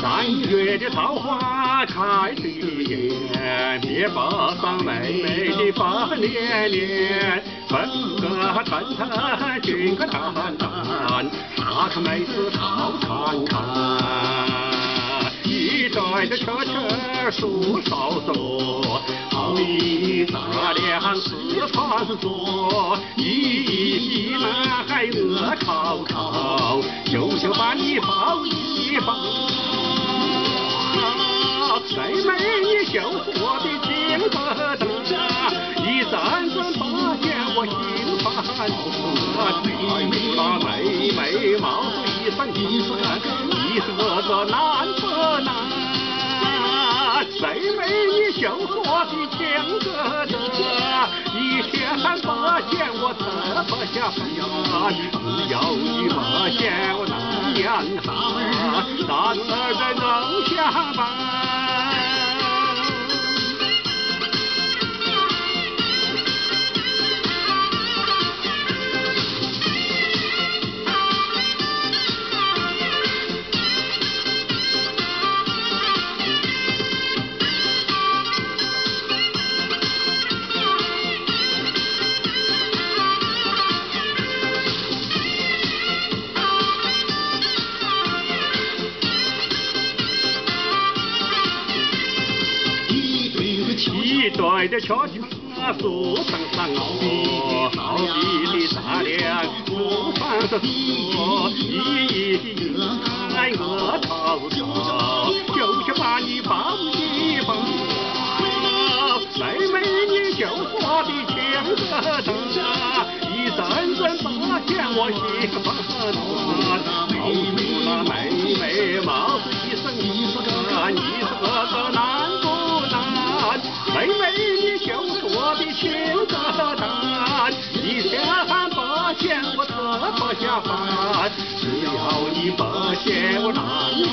三月的桃花开对眼，面包上美美的发连连，粉个腾腾，云个淡淡，大看妹子好看看，一拽的车车树梢坐，好一大辆四川说，一匹马还热烤烤，秀秀把你抱一抱。美你就我的金疙瘩，一阵阵八仙我心烦恼。最美那妹妹貌似一山一山，一个难不难？最美你就我的金疙瘩，一天八仙我吃不下饭，只要你八仙我难养哈，男儿在能下班。一对的恰恰树上上，好比的大梁树上是坐，一来我滔滔，就是把你抱一抱。妹妹你就我的情疙瘩，一阵阵八仙我心烦的情疙瘩，一天八仙我吃不下饭，只要你八仙我难养